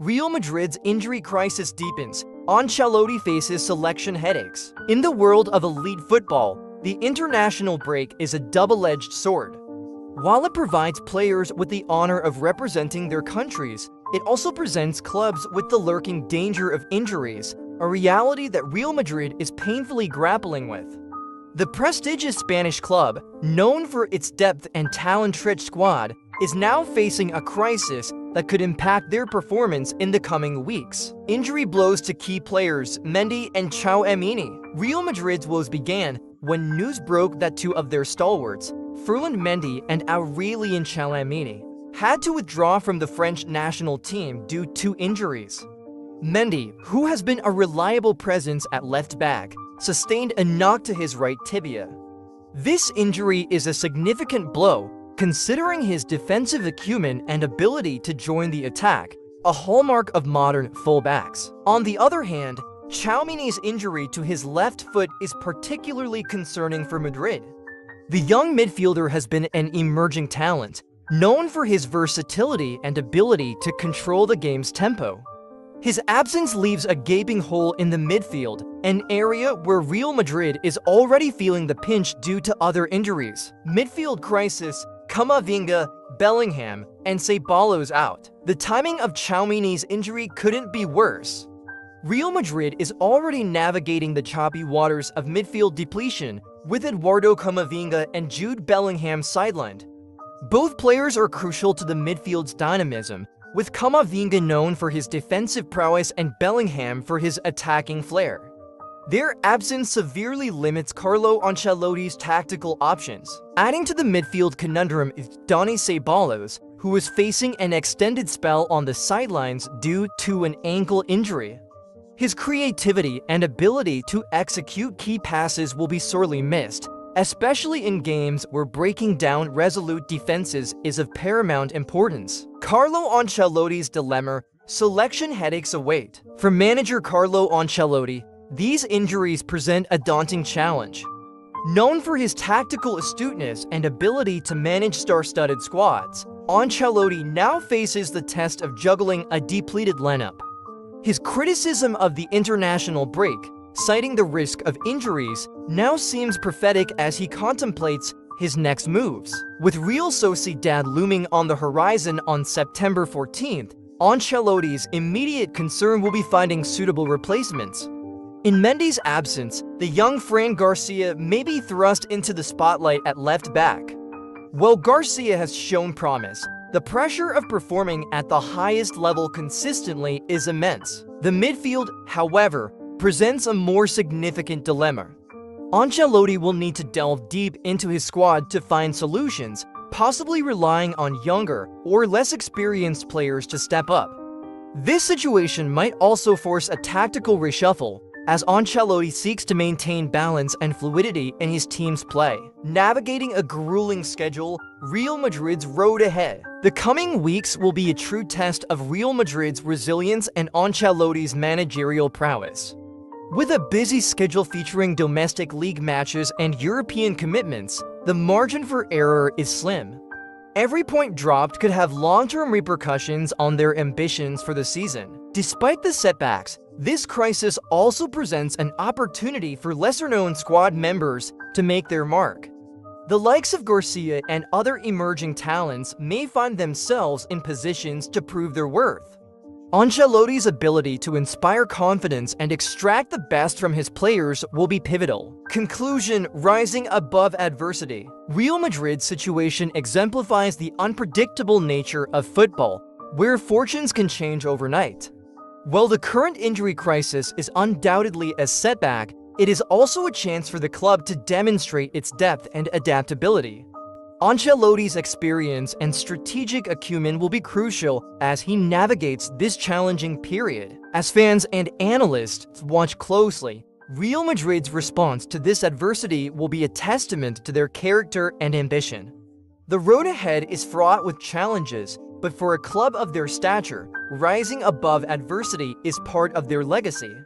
Real Madrid's injury crisis deepens. Ancelotti faces selection headaches. In the world of elite football, the international break is a double-edged sword. While it provides players with the honor of representing their countries, it also presents clubs with the lurking danger of injuries, a reality that Real Madrid is painfully grappling with. The prestigious Spanish club, known for its depth and talent-rich squad, is now facing a crisis that could impact their performance in the coming weeks. Injury blows to key players Mendy and Tchouaméni. Real Madrid's woes began when news broke that two of their stalwarts, Ferland Mendy and Aurelien Tchouaméni, had to withdraw from the French national team due to injuries. Mendy, who has been a reliable presence at left back, sustained a knock to his right tibia. This injury is a significant blow considering his defensive acumen and ability to join the attack, a hallmark of modern fullbacks. On the other hand, Tchouaméni's injury to his left foot is particularly concerning for Madrid. The young midfielder has been an emerging talent, known for his versatility and ability to control the game's tempo. His absence leaves a gaping hole in the midfield, an area where Real Madrid is already feeling the pinch due to other injuries. Midfield crisis, Camavinga, Bellingham, and Ceballos out. The timing of Tchouaméni's injury couldn't be worse. Real Madrid is already navigating the choppy waters of midfield depletion with Eduardo Camavinga and Jude Bellingham sidelined. Both players are crucial to the midfield's dynamism, with Camavinga known for his defensive prowess and Bellingham for his attacking flair. Their absence severely limits Carlo Ancelotti's tactical options. Adding to the midfield conundrum is Dani Ceballos, who is facing an extended spell on the sidelines due to an ankle injury. His creativity and ability to execute key passes will be sorely missed, especially in games where breaking down resolute defenses is of paramount importance. Carlo Ancelotti's dilemma, selection headaches await. For manager Carlo Ancelotti, these injuries present a daunting challenge. Known for his tactical astuteness and ability to manage star-studded squads, Ancelotti now faces the test of juggling a depleted lineup. His criticism of the international break, citing the risk of injuries, now seems prophetic as he contemplates his next moves. With Real Sociedad looming on the horizon on September 14th, Ancelotti's immediate concern will be finding suitable replacements. In Mendy's absence, the young Fran Garcia may be thrust into the spotlight at left back. While Garcia has shown promise, the pressure of performing at the highest level consistently is immense. The midfield, however, presents a more significant dilemma. Ancelotti will need to delve deep into his squad to find solutions, possibly relying on younger or less experienced players to step up. This situation might also force a tactical reshuffle, as Ancelotti seeks to maintain balance and fluidity in his team's play. Navigating a grueling schedule, Real Madrid's road ahead. The coming weeks will be a true test of Real Madrid's resilience and Ancelotti's managerial prowess. With a busy schedule featuring domestic league matches and European commitments, the margin for error is slim. Every point dropped could have long-term repercussions on their ambitions for the season. Despite the setbacks, this crisis also presents an opportunity for lesser-known squad members to make their mark. The likes of Garcia and other emerging talents may find themselves in positions to prove their worth. Ancelotti's ability to inspire confidence and extract the best from his players will be pivotal. Conclusion Rising above adversity. Real Madrid's situation exemplifies the unpredictable nature of football, where fortunes can change overnight. While the current injury crisis is undoubtedly a setback, it is also a chance for the club to demonstrate its depth and adaptability. Ancelotti's experience and strategic acumen will be crucial as he navigates this challenging period. As fans and analysts watch closely, Real Madrid's response to this adversity will be a testament to their character and ambition. The road ahead is fraught with challenges, but for a club of their stature, rising above adversity is part of their legacy.